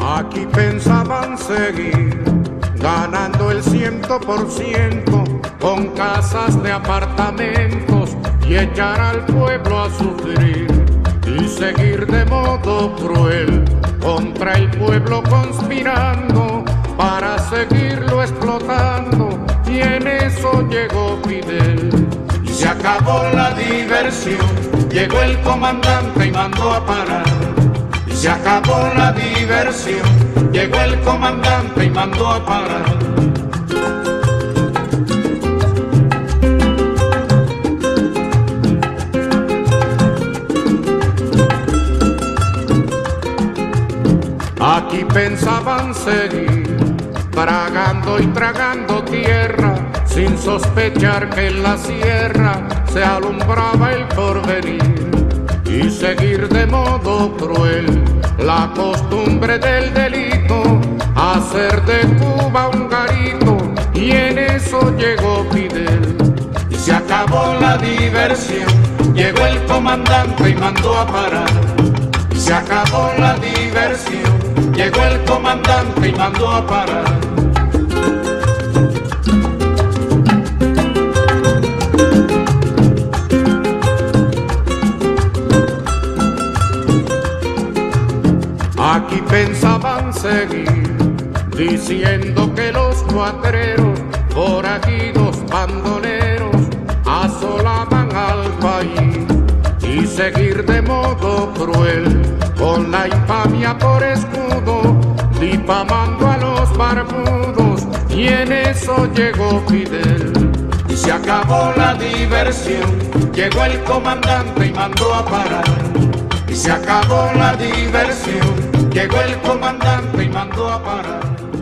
Aquí pensaban seguir ganando el ciento por ciento con casas de apartamentos y echar al pueblo a sufrir y seguir de modo cruel contra el pueblo conspirando para seguirlo explotando. Y en eso llegó Fidel. Y se acabó la diversión. Llegó el comandante y mandó a parar se acabó la diversión llegó el comandante y mandó a parar Aquí pensaban seguir, tragando y tragando tierra, sin sospechar que en la sierra se alumbraba el porvenir. Y seguir de modo cruel la costumbre del delito, hacer de Cuba un garito, y en eso llegó Fidel. Y se acabó la diversión, llegó el comandante y mandó a parar. Se acabó la diversión Llegó el comandante y mandó a parar. Seguir diciendo que los cuatreros, forajidos, bandoneros, asolaban al país y seguir de modo cruel con la infamia por escudo, difamando a los barbudos, y en eso llegó Fidel. Y se acabó la diversión, llegó el comandante y mandó a parar. Y se acabó la diversión, llegó el comandante y mandó a parar.